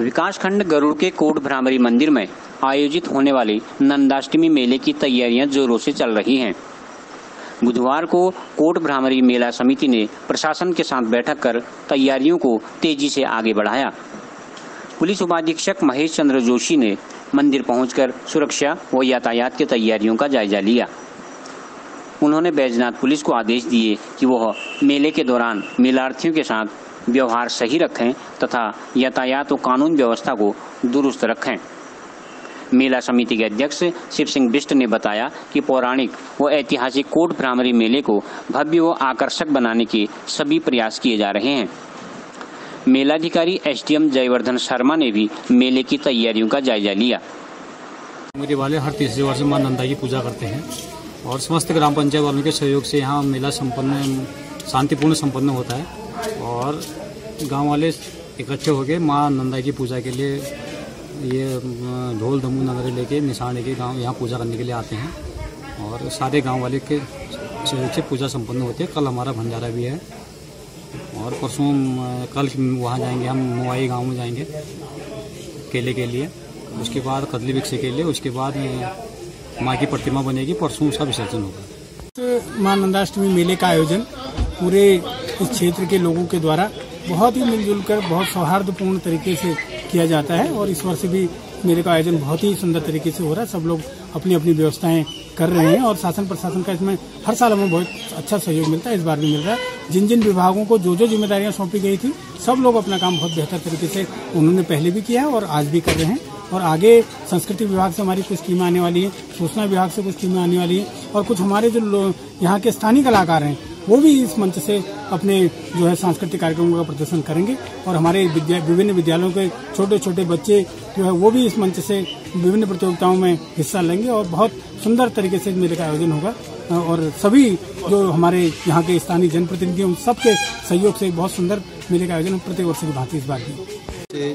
विकासखंड गरुड़ के कोट भ्रामरी मंदिर में आयोजित होने वाले नंदाष्टमी मेले की तैयारियाँ जोरों से चल रही हैं। बुधवार को कोट भ्रामरी मेला समिति ने प्रशासन के साथ बैठक कर तैयारियों को तेज़ी से आगे बढ़ाया। पुलिस उपाधीक्षक महेश चंद्र जोशी ने मंदिर पहुंचकर सुरक्षा व यातायात की तैयारियों का जायजा लिया। उन्होंने बैजनाथ पुलिस को आदेश दिए कि वह मेले के दौरान मेलार्थियों के साथ व्यवहार सही रखें तथा यातायात व कानून व्यवस्था को दुरुस्त रखें। मेला समिति के अध्यक्ष शिव सिंह बिष्ट ने बताया कि पौराणिक व ऐतिहासिक कोट भ्रामरी मेले को भव्य व आकर्षक बनाने के सभी प्रयास किए जा रहे हैं। मेलाधिकारी एसडीएम जयवर्धन शर्मा ने भी मेले की तैयारियों का जायजा लिया। मेरे वाले हर तीसरे वर्ष माँ नंदा की पूजा करते हैं और समस्त ग्राम पंचायत वालों के सहयोग से यहाँ मेला संपन्न, शांतिपूर्ण संपन्न होता है। और गाँव वाले इकट्ठे होकर माँ नंदा की पूजा के लिए ये ढोल धमू नगर लेके, निशान लेके गाँव यहाँ पूजा करने के लिए आते हैं। और सारे गाँव वाले के सहयोग से पूजा संपन्न होती है। कल हमारा भंडारा भी है। और परसों कल वहाँ जाएँगे हम, मुआई गाँव में जाएँगे, केले के लिए। उसके बाद कदली विकसे के लिए, उसके बाद माँ की प्रतिमा बनेगी। परसों उसका विसर्जन होगा। माँ नंदाष्टमी मेले का आयोजन पूरे इस क्षेत्र के लोगों के द्वारा बहुत ही मिलजुल कर बहुत सौहार्दपूर्ण तरीके से किया जाता है और इस वर्ष भी मेले का आयोजन बहुत ही सुंदर तरीके से हो रहा है। सब लोग अपनी अपनी व्यवस्थाएँ कर रहे हैं और शासन प्रशासन का इसमें हर साल हमें बहुत अच्छा सहयोग मिलता है, इस बार भी मिल रहा है। जिन जिन विभागों को जो जो जिम्मेदारियाँ सौंपी गई थी, सब लोग अपना काम बहुत बेहतर तरीके से उन्होंने पहले भी किया है और आज भी कर रहे हैं। और आगे संस्कृति विभाग से हमारी कुछ टीमें आने वाली है, सूचना विभाग से कुछ टीमें आने वाली है और कुछ हमारे जो यहाँ के स्थानीय कलाकार हैं वो भी इस मंच से अपने जो है सांस्कृतिक कार्यक्रमों का प्रदर्शन करेंगे और हमारे विद्या, विभिन्न विद्यालयों के छोटे छोटे बच्चे जो है वो भी इस मंच से विभिन्न प्रतियोगिताओं में हिस्सा लेंगे और बहुत सुंदर तरीके से मेले का आयोजन होगा। और सभी जो हमारे यहाँ के स्थानीय जनप्रतिनिधि उन सबके सहयोग से बहुत सुंदर मेले का आयोजन प्रत्येक वर्ष की भांति इस बार भी।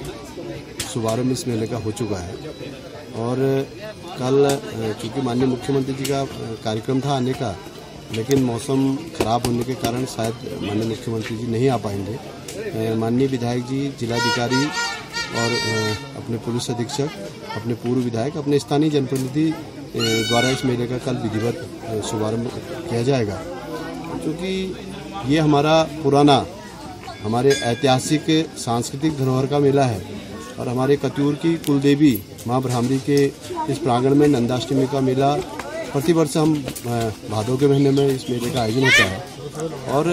शुभारंभ इस मेले का हो चुका है और कल चूँकि माननीय मुख्यमंत्री जी का कार्यक्रम था आने का लेकिन मौसम खराब होने के कारण शायद माननीय मुख्यमंत्री जी नहीं आ पाएँगे। माननीय विधायक जी, जिलाधिकारी और अपने पुलिस अधीक्षक, अपने पूर्व विधायक, अपने स्थानीय जनप्रतिनिधि द्वारा इस मेले का कल विधिवत शुभारंभ किया जाएगा। क्योंकि ये हमारा पुराना, हमारे ऐतिहासिक, सांस्कृतिक धरोहर का मेला है और हमारे कतूर की कुलदेवी माँ ब्राह्मणी के इस प्रांगण में नंदाष्टमी का मेला प्रतिवर्ष हम भादों के महीने में इस मेले का आयोजन होता है। और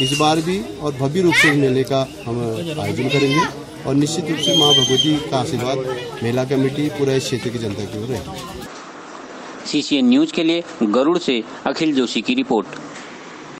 इस बार भी और भव्य रूप से इस मेले का हम आयोजन करेंगे। और निश्चित रूप से माँ भगवती का आशीर्वाद मेला कमेटी पूरे क्षेत्र की जनता की ओर रहेगी। सीसीएन न्यूज़ के लिए गरुड़ से अखिल जोशी की रिपोर्ट।